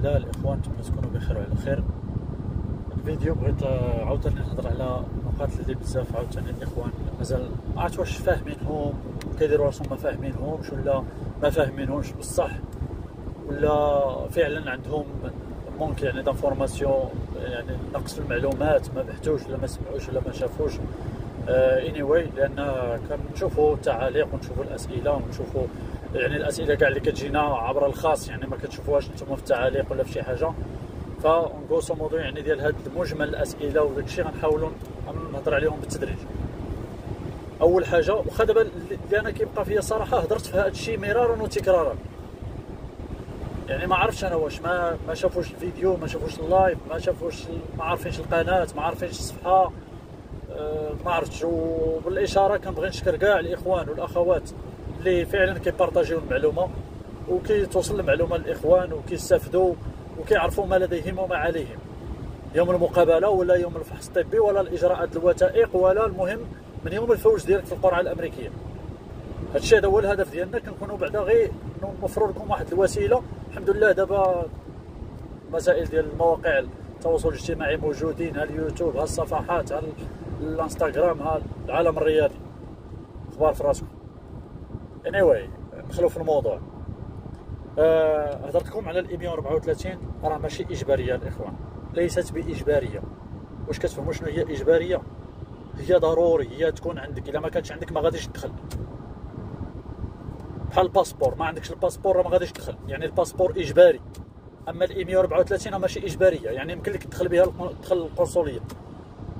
لله الإخوان نتمنى تكونوا بخير وعلى خير. الفيديو بغيت آه، عاوتاني نهضر على نقاط اللي بزاف عاوتاني الإخوان. مازال ما عرفت واش فاهمينهم كيديروا راسهم ما فاهمينهمش ولا ما فاهمينهمش بصح ولا فعلا عندهم manque يعني d'informations يعني نقص المعلومات ما بحثوش ولا ما سمعوش ولا ما شافوش. اني uh, why لأن كنشوفوا التعاليق ونشوفوا الأسئلة ونشوفوا يعني الأسئلة كاع اللي كتجينا عبر الخاص يعني ما كتشوفوهاش نتوما في التعاليق ولا في شي حاجة. فنقوسو موضوع يعني ديال هاد مجمل الأسئلة وداك الشيء غنحاولوا نهضر عليهم بالتدريج. أول حاجة واخا دابا اللي أنا كيبقى فيا صراحة هضرت في هذا الشيء مرارا وتكرارا. يعني ما عرفتش أنا واش ما ما شافوش الفيديو ما شافوش اللايف ما شافوش ما عارفينش القناة ما عارفينش الصفحة. أه ما عرفتش. وبالإشارة كنبغي نشكر كاع الإخوان والأخوات اللي فعلا كيبارطاجيو المعلومة وكيتوصل المعلومة للإخوان وكيستافدوا وكيعرفوا ما لديهم وما عليهم. يوم المقابلة ولا يوم الفحص الطبي ولا الإجراءات الوثائق ولا المهم من يوم الفوز ديالك في القرعة الأمريكية. هادشي هذا هو الهدف ديالنا. كنكونوا بعدا غير نوفروا لكم واحد الوسيلة. الحمد لله دابا مسائل ديال المواقع التواصل الاجتماعي موجودين. ها اليوتيوب ها الصفحات ها الانستغرام ها العالم الرياضي. أخبار في راسكم. Anyway ندخلوا في الموضوع. آه هضرت لكم على ال I-134 راه ماشي إجبارية الإخوان. ليست بإجبارية. واش كتفهموا شنو هي إجبارية؟ هي ضروري. هي تكون عندك. إلا ما كانش عندك ما غاديش تدخل. بحال ال passeport. ما عندكش ال passeport راه ما غاديش تدخل. يعني ال passeport إجباري. أما ال I-134 ماشي إجبارية. يعني يمكن لك تدخل بها تدخل القنصلية.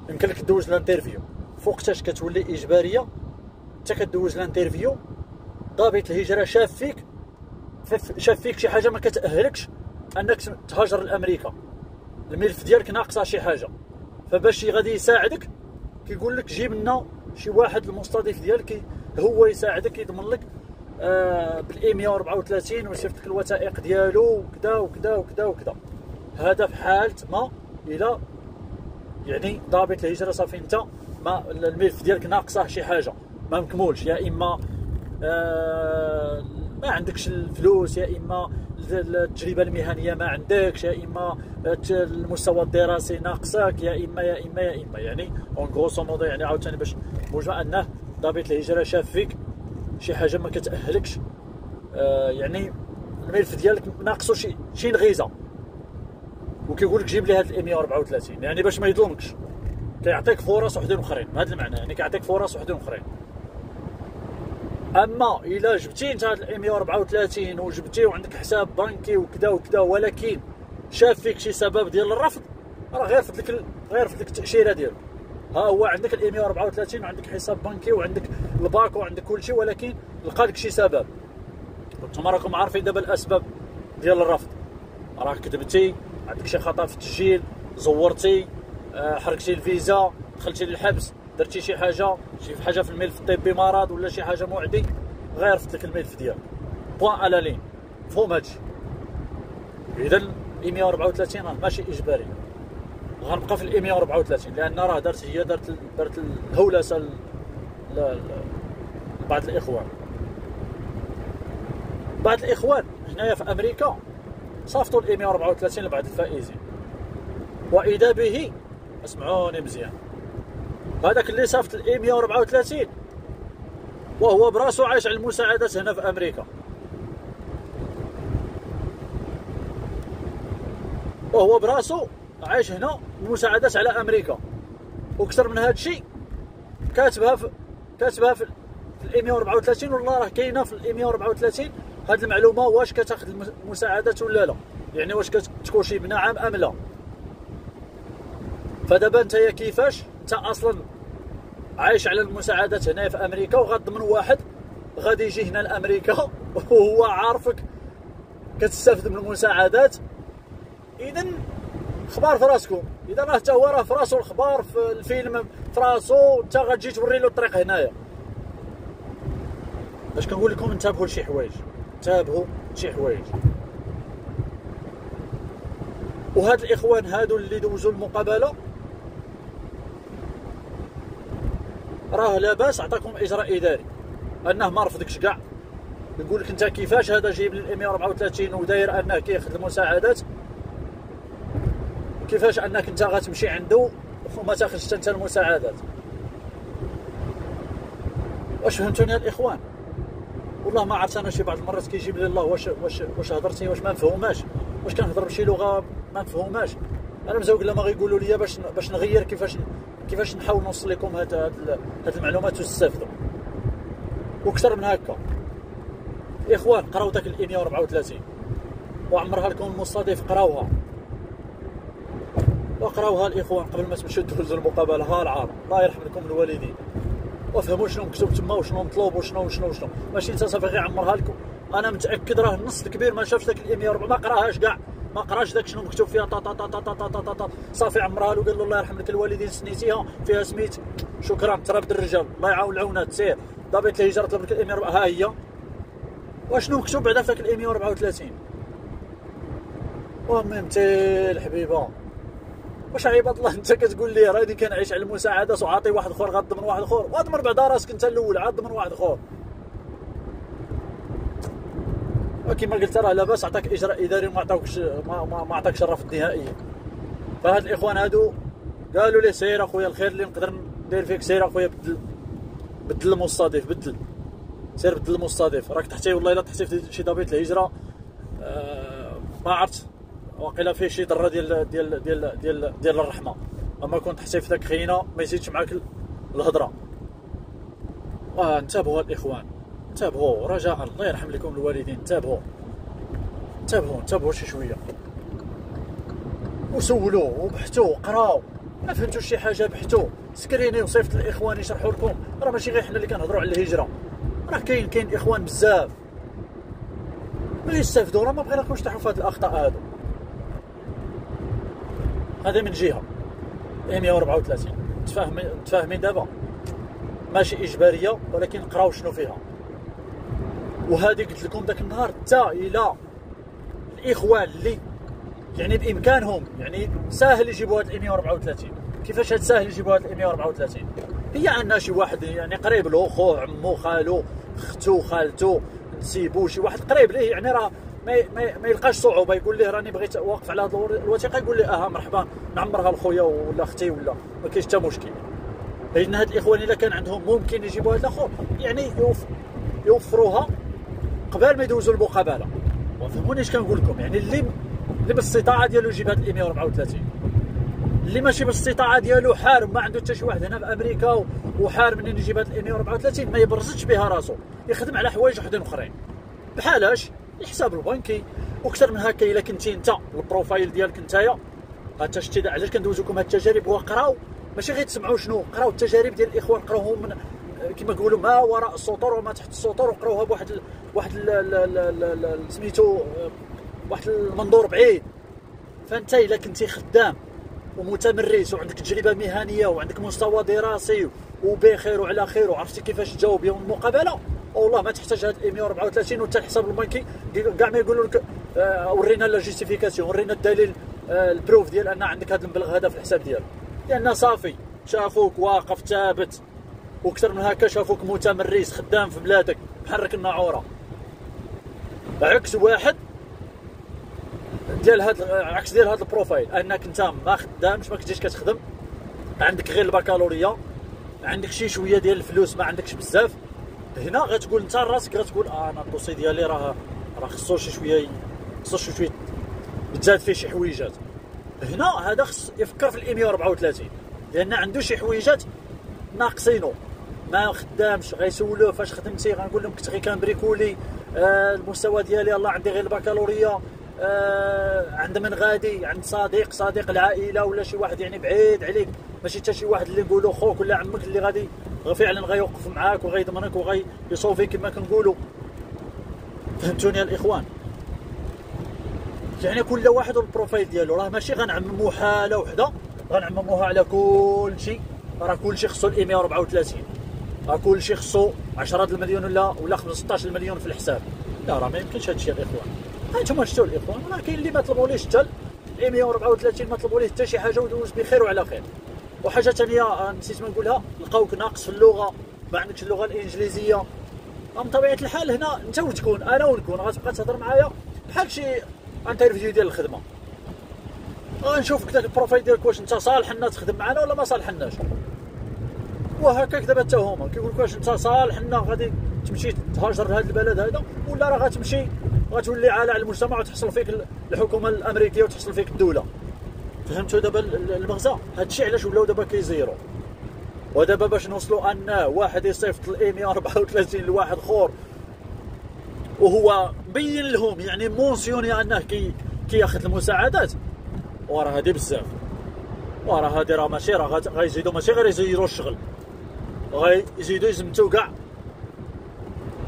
يمكن لك دوز ال interview فوقتاش كتولي إجبارية انت كدوز الانترفيو ضابط الهجره شاف فيك شاف فيك شي حاجة ما كتأهلكش أنك تهاجر لأمريكا. الملف ديالك ناقصة شي حاجة. فباش غادي يساعدك كيقول لك جيب لنا شي واحد المستضيف ديالك هو يساعدك يضمن لك آه بال I-134 ويصيفط لك الوثائق ديالو وكذا وكذا وكذا وكذا هذا في حالة ما إلى يعني ضابط الهجرة صافي انت ما الملف ديالك ناقصه شي حاجة. ما مكمولش يا إما ما عندكش الفلوس يا إما التجربة المهنية ما عندكش يا إما المستوى الدراسي ناقصك يا إما يا إما يا إما. يعني en grosso modo يعني عاوتاني باش موجه أنه ضابط الهجرة شاف فيك شي حاجة ما كتأهلكش. آه يعني الملف ديالك ناقصو شي شي نغيزه وكيقول لك جيب لي هاد ال 134 يعني باش ما يظلمكش. كيعطيك فرص وحدين أخرين بهذا المعنى. يعني كيعطيك فرص وحدين أخرين. أما إلا جبتي أنت هاد ال 134 وجبتي وعندك حساب بنكي وكذا وكذا ولكن شاف فيك شي سبب ديال الرفض راه غير فد لك غير فد التأشيرة ديالك ها هو عندك ال 134 وعندك حساب بنكي وعندك الباك وعندك كل شيء ولكن لقى لك شي سبب. وأنتم راكم عارفين دابا الأسباب ديال الرفض. راه كذبتي عندك شي خطأ في التسجيل زورتي آه، حركتي الفيزا دخلتي للحبس. درتي شي حاجة؟ شي حاجة في الملف الطبي مرض ولا شي حاجة معدي غير لك الملف ديالك. point à la ligne. مفهوم هادشي؟ إذا 134 راه ماشي إجباري. غنبقى في ال 134 لأن راه درت هي درت درت الهولسة لبعض الإخوان. بعض الإخوان هنايا في أمريكا صافطوا ال 134 لبعض الفائزين. وإذا به اسمعوني مزيان. هذاك اللي صافط الاي 134 وهو براسو عايش على المساعدات هنا في أمريكا. وهو براسو عايش هنا مساعدات على أمريكا. وأكثر من هذا الشيء كاتبها في كاتبها في ال I-134 والله راه كاينة في ال I-134 هذه المعلومة واش كتاخذ المساعدات ولا لا. يعني واش كتكون شي بنعم أم لا. فدابا انت كيفاش انت أصلا عايش على المساعدات هنا في أمريكا وغتضمن واحد غادي يجي هنا لأمريكا وهو عارفك كتستافد من المساعدات. اذا خبار في راسكم. إذا راه حتى هو راه في راسو الخبار في الفيلم في راسو انت غتجي توري له الطريق هنايا. باش كنقول لكم انتبهوا لشي حوايج. انتبهوا لشي حوايج. وهاد الإخوان هادو اللي دوزوا المقابلة راه لاباس عطاكم إجراء إداري. أنه ما رفضكش كاع. يقول لك أنت كيفاش؟ هذا جايب لي 134 وداير أنه كيأخذ المساعدات. كيفاش؟ أنك أنت غتمشي عنده وما تأخذش أنت المساعدات. واش فهمتوني الإخوان؟ والله ما عرفت أنا شي بعض المرات كيجيب لي الله واش واش واش هضرتي واش ما مفهوماش واش كنهضر بشي لغة ما مفهوماش أنا مزوق لما غيقولوا لي باش باش نغير كيفاش كيفاش نحاول نوصل لكم هاد هاد المعلومات وتستافدوا. وأكثر من هكا. إخوان قراو داك ال 134 وعمرها لكم المستضيف قراوها. وقراوها الإخوان قبل ما تمشيو تدوزوا المقابلة. ها العار الله يرحم لكم الوالدين. وفهموا شنو مكتوب تما وشنو مطلوب وشنو وشنو وشنو. ماشي انت صافي غير عمرها لكم. أنا متأكد راه النص الكبير ما شافش داك ال 104 ما قراهاش كاع. ما قراش داك شنو مكتوب فيها؟ طا طا طا طا طا طا طا طا. صافي عمرها له قال له الله يرحم لك الوالدين سنيتيها فيها سميت. شكرا تراب الرجال. الله يعاون العونات سير ضابط الهجره طلب لك ال 104 ها هي. واشنو مكتوب بعدا في ال 134 وميمتي الحبيبه واش عباد الله أنت كتقول لي راني كنعيش على المساعدات وعاطي واحد أخر غضمن واحد أخر. وضمن بعدا راسك أنت الأول عاد ضمن واحد أخر. وكما قلت راه لاباس عطاك إجراء إداري وما عطاوكش ما, ما, ما عطاكش الرفض النهائي. فهاد الإخوان هادو قالوا لي سير أخويا الخير اللي نقدر ندير فيك سير أخويا بدل بدل المستضيف بدل. سير بدل المستضيف. راك تحتي والله إلا تحتي في شي ضبيط الهجره آه ما عرفت. واقيلا فيه شي ضرة ديال ديال ديال ديال ديال الرحمة. أما كنت تحتي في ذاك خينا ما يزيدش معاك الهضرة. وانتبهوا الإخوان. انتبهوا رجاء الله يرحم لكم الوالدين. انتبهوا انتبهوا انتبهوا شي شوية. وسولوا وبحثوا وقراو. ما فهمتوا شي حاجة بحثوا سكريني وصيفط الإخوان يشرحوا لكم. راه ماشي غير حنا اللي كنهضروا على الهجرة. راه كاين كاين إخوان بزاف. ملي يستافدوا راه ما بغيناكمش تحوا في هاد الأخطاء هادو. هذا من جهة. 134 تفاهمين تفاهمين دابا. ماشي إجبارية ولكن قراو شنو فيها. وهذه قلت لكم ذاك النهار حتى إلى الإخوان اللي يعني بإمكانهم يعني ساهل يجيبوا هذا 134 كيفاش هاد ساهل يجيبوا هذا 134 هي عندنا شي واحد يعني قريب له خوه عمو خالو اختو خالته نسيبو شي واحد قريب ليه يعني راه ما ما, ما يلقاش صعوبة يقول ليه راني بغيت واقف على هذه الوثيقة يقول لي أها مرحبا نعمرها لخويا ولا أختي ولا ما كاينش حتى مشكل. لأن هاد الإخوان إلا كان عندهم ممكن يجيبوا هذا الآخر يعني يوفروها قبل ما يدوزوا المقابلة. وفهموني اش كنقول لكم يعني اللي اللي بالاستطاعه ديالو يجيب هاد 134 اللي ماشي بالاستطاعه ديالو حارم ما عنده حتى شي واحد هنا في أمريكا وحار منين يجيب هاد 134 ما يبرزش بها راسو. يخدم على حوايج وحدين أخرين. بحالاش الحساب البنكي. وأكثر من هكا إلا كنتي أنت ال profile ديالك نتايا. شتي علاش كندوز لكم هاد التجارب؟ وقراو ماشي غير تسمعوا شنو قراو التجارب ديال الاخوان قراوهم من كما كيقولوا ما وراء السطور وما تحت السطور وقراوها بواحد ال... واحد سميتو واحد المنظور بعيد. فأنت إلا كنتي خدام ومتمرس وعندك تجربة مهنية وعندك مستوى دراسي وبخير وعلى خير وعرفتي كيفاش تجاوب يوم المقابلة والله ما تحتاج هاد 134 وحتى الحساب البنكي كاع ما يقولوا لك آه ورينا la justification ورينا الدليل آه ال preuve ديال أن عندك هذا المبلغ هذا في الحساب ديالك. لأن صافي شافوك واقف ثابت. وأكثر من هكا شافوك متمرس خدام في بلادك محرك الناعوره عكس واحد ديال هاد عكس ديال هاد ال profile أنك أنت ما خدامش ما كنتيش كتخدم. عندك غير البكالوريا عندك شي شوية ديال الفلوس ما عندكش بزاف. هنا غتقول أنت راسك غتقول آه أنا الدوسي ديالي راه راه خصو شي شوية خصو شي شوية بتزاد فيه شي حويجات. هنا هذا خص يفكر في ال 134 لأن عنده شي حويجات ناقصينو. ما خدامش غيسولوه فاش خدمتي غنقول لهم كنت غير كنبريكولي آه المستوى ديالي الله عندي غير البكالوريا آه عند من غادي عند صديق صديق العائلة ولا شي واحد يعني بعيد عليك. ماشي حتى شي واحد اللي نقولوا خوك ولا عمك اللي غادي فعلا غيوقف معاك وغيضمنك وغيصوفي كما كنقولوا فهمتوني الإخوان؟ يعني كل واحد والبروفايل ديالو. راه ماشي غنعممو حالة وحدة غنعمموها على كل شيء. راه كل شيء خصو ال 134 راه كل شيء خصو 10 المليون ولا ولا 15 مليون في الحساب. لا راه ما يمكنش هذا الشيء الاخوان هانتوما شفتوا الإخوان؟ راه كاين اللي ما طلبوليش حتى 134 ما طلبوليش حتى شي حاجة ودوز بخير وعلى خير. وحاجة ثانية آه، نسيت ما نقولها. لقاوك ناقص في اللغة. ما عندكش اللغة الإنجليزية. من طبيعة الحال هنا أنت وتكون أنا ونكون. غتبقى تهضر معايا بحال شي interview ديال الخدمة. غنشوفك داك ال profile ديالك واش أنت صالح لنا تخدم معنا ولا ما صالحناش؟ وهكاك دابا حتى هما. كيقول لك واش انت صالح لنا غادي تمشي تهاجر لهذا البلد هذا ولا راه غتمشي غتولي على المجتمع وتحصل فيك الحكومة الأمريكية وتحصل فيك الدولة. فهمتوا دابا المغزى؟ هادشي علاش ولاو دابا كيزيرو. ودابا باش نوصلوا أن واحد يصيفط ال I-134 لواحد اخر وهو مبين لهم يعني mentionné أنه كي كياخذ المساعدات. وراه هادي بزاف. وراه هادي راه ماشي راه غيزيدوا ماشي غير يزيدوا الشغل. غيزيدوا يزمتوا كاع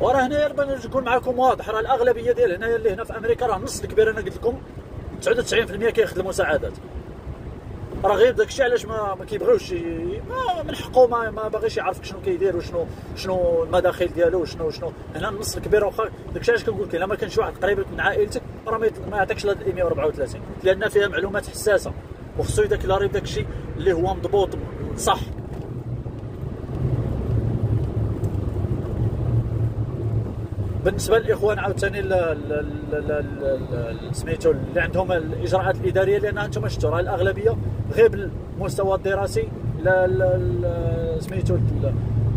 وراه هنايا نكون معكم واضح راه الأغلبية ديال هنايا اللي هنا في أمريكا راه النص الكبير أنا قلت لكم 99% كياخذ المساعدات راه غير داكشي علاش ما, ما كيبغيوش ما من حقه ما, ما باغيش يعرف شنو كيدير وشنو شنو المداخل ديالو وشنو شنو هنا النص الكبير واخا داكشي علاش كنقول لك الا ما كانش واحد قريب من عائلتك راه ما يعطيكش هاد 134 لأن فيها معلومات حساسة. وخصو يديكلاري داكشي اللي هو مضبوط صح. بالنسبة للإخوان عاوتاني سميتو اللي عندهم الإجراءات الإدارية لأن أنتم شفتوا راه الأغلبية غير بالمستوى الدراسي سميتو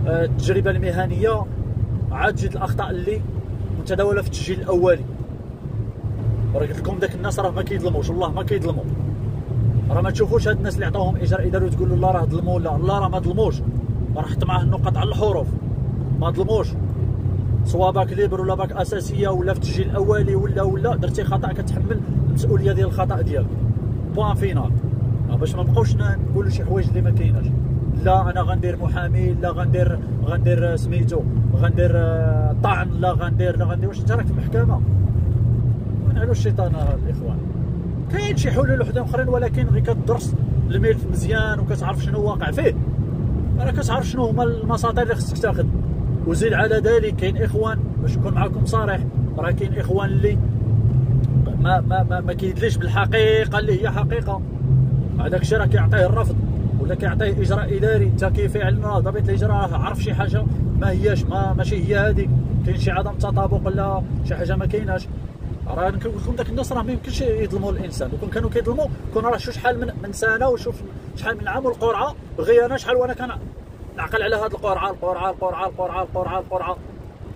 التجربة المهنية عاد تجد الأخطاء اللي متداولة في التسجيل الأولي. راه قلت لكم داك الناس راه ما كيظلموش والله ما كيظلموا. راه ما تشوفوش هاد الناس اللي عطاوهم إجراء إداري وتقولوا لا راه ظلموا ولا لا راه ما ظلموش. راه حط معاه النقط على الحروف. ما ظلموش. سواء bac libre ولا باك أساسية ولا في التسجيل الأولي ولا ولا درتي خطأ كتحمل المسؤولية ديال الخطأ ديالك. point final باش ما نبقاوش نقولوا شي حوايج اللي ما كايناش. لا أنا غندير محامي لا غندير غندير سميتو غندير آه، طعن لا غندير لا غندير واش أنت راك في المحكمة؟ ونعلو الشيطان الإخوان. كاين شي حلول وحدين أخرين ولكن غير كتدرس الملف مزيان وكتعرف شنو واقع فيه. راه كتعرف شنو هما المساطر اللي خصك تاخذ وزيد على ذلك. كاين إخوان باش نكون معكم صريح راه كاين إخوان اللي ما ما ما, ما كيدليش بالحقيقة اللي هي حقيقة. هذاك الشيء راه كيعطيه الرفض ولا كيعطيه إجراء إداري. انت فعلا طبيعه الإجراء عرف شي حاجة؟ ما هياش ما ماشي هي هذيك كاين شي عدم تطابق ولا شي حاجة ما كايناش. راه كنقول لكم داك الناس راه ما يمكنش يظلموا الإنسان. وكون كانوا كيظلموا كون راه شو شحال من من سنة وشوف شحال من عام والقرعة بغي أنا شحال وأنا كان نعقل على هذه القرعة القرعة القرعة القرعة القرعة القرعة.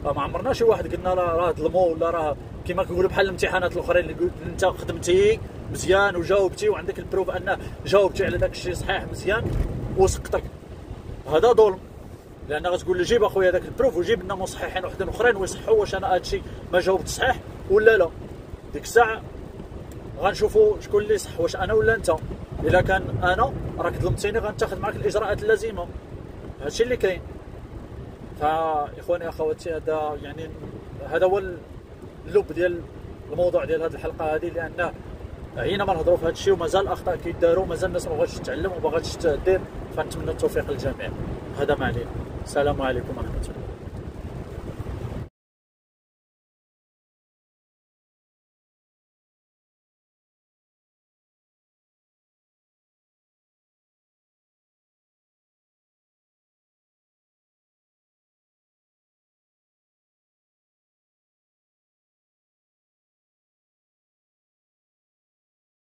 ما عمرنا شي واحد قلنا راه ظلموا ولا راه كما كيقولوا بحال الامتحانات الأخرين اللي انت خدمتي مزيان وجاوبتي وعندك البروف انه جاوبتي على داك الشيء صحيح مزيان وسقطك. هذا ظلم. لأن غتقول لي جيب أخويا داك البروف وجيب لنا مصححين وحدين أخرين ويصحوا واش أنا هذا الشيء ما جاوبت صحيح ولا لا. ديك الساعة غنشوفوا شكون اللي صح واش أنا ولا أنت. إلا كان أنا راك ظلمتيني غنتاخذ معك الإجراءات اللازمة. هادشي اللي كاين. فإخواني أخواتي هذا يعني هذا هو اللب ديال الموضوع ديال هذه الحلقة هذه لأن عينا ما نهضروا في هذا الشيء ومازال الأخطاء كيداروا مازال الناس ما بغاتش تتعلم وما بغاتش تدير فنتمنى التوفيق للجميع. هذا ما علينا. السلام عليكم ورحمة الله.